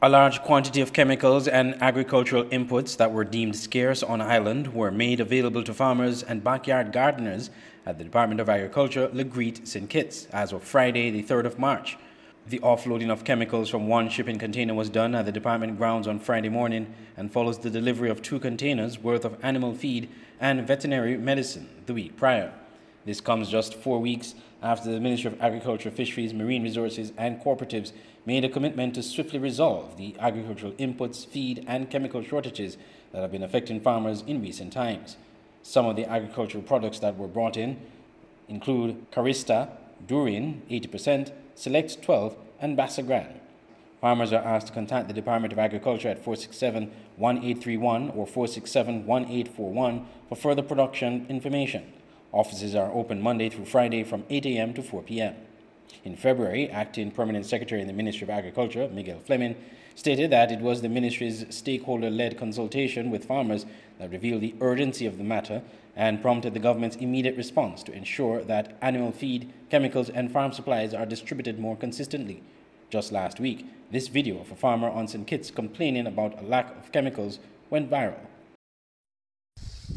A large quantity of chemicals and agricultural inputs that were deemed scarce on island were made available to farmers and backyard gardeners at the Department of Agriculture, LaGuerite, St. Kitts, as of Friday, the 3rd of March. The offloading of chemicals from one shipping container was done at the department grounds on Friday morning and follows the delivery of two containers worth of animal feed and veterinary medicine the week prior. This comes just four weeks after the Ministry of Agriculture, Fisheries, Marine Resources and Cooperatives made a commitment to swiftly resolve the agricultural inputs, feed and chemical shortages that have been affecting farmers in recent times. Some of the agricultural products that were brought in include Carista, Diuron 80%, Select 12 and Basagran. Farmers are asked to contact the Department of Agriculture at 467-1831 or 467-1841 for further production information. Offices are open Monday through Friday from 8 a.m. to 4 p.m. In February, Acting Permanent Secretary in the Ministry of Agriculture, Miguel Fleming, stated that it was the ministry's stakeholder led consultation with farmers that revealed the urgency of the matter and prompted the government's immediate response to ensure that animal feed, chemicals, and farm supplies are distributed more consistently. Just last week, this video of a farmer on St. Kitts complaining about a lack of chemicals went viral.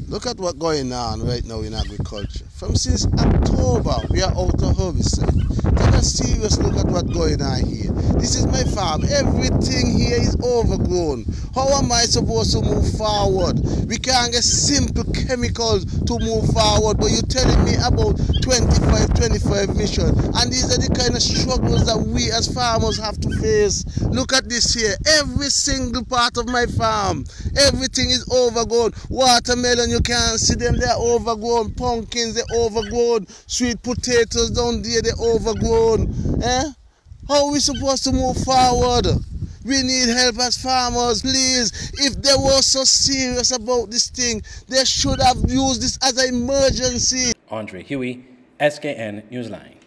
Look at what's going on right now in agriculture. From since October, we are out of herbicide. A serious look at what's going on here. This is my farm. Everything here is overgrown. How am I supposed to move forward? We can't get simple chemicals to move forward, but you're telling me about 25, 25 mission. And these are the kind of struggles that we as farmers have to face. Look at this here. Every single part of my farm, everything is overgrown. Watermelon, you can't see them, they're overgrown. Pumpkins, they're overgrown. Sweet potatoes down there, they're overgrown. Eh? How are we supposed to move forward? We need help as farmers, please. If they were so serious about this thing, they should have used this as an emergency. Andre Huey, SKN Newsline.